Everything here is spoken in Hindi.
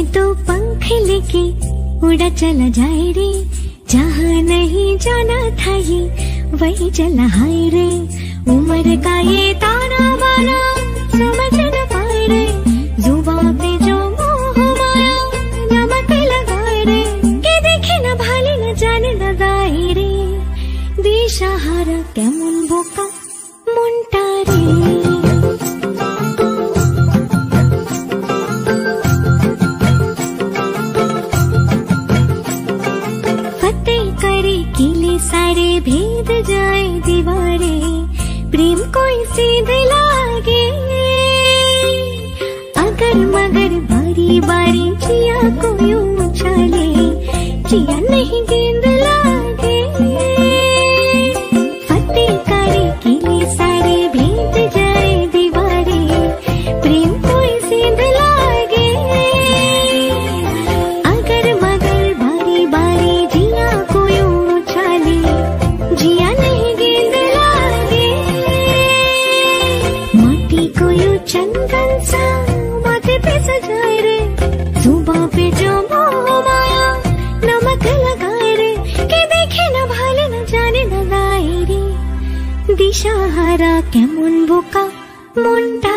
तो पंख लेके उड़ा चला जाए रे जहाँ नहीं जाना था ये वही चला हाय रे उम्र का ये ताना माना समझ न पाए रे जुबा पे जो मोह माया नमक लगाए रे के देखे न भाले न जाने न गाए रे দিশাহারা কেমন বোকা सारे भेद जाए दीवारे, प्रेम कोई सीधे लागे अगर मगर बारी बारी जिया को यूँ उछाले जिया जिया नहीं गेंद लागे माटी को यूं चंदन सा माथे पे सजाए रे जुबा पे जो मोह माया नमक लगाए रे के देखे न भाले न जाने न गाए रे দিশাহারা কেমন বোকা মনটা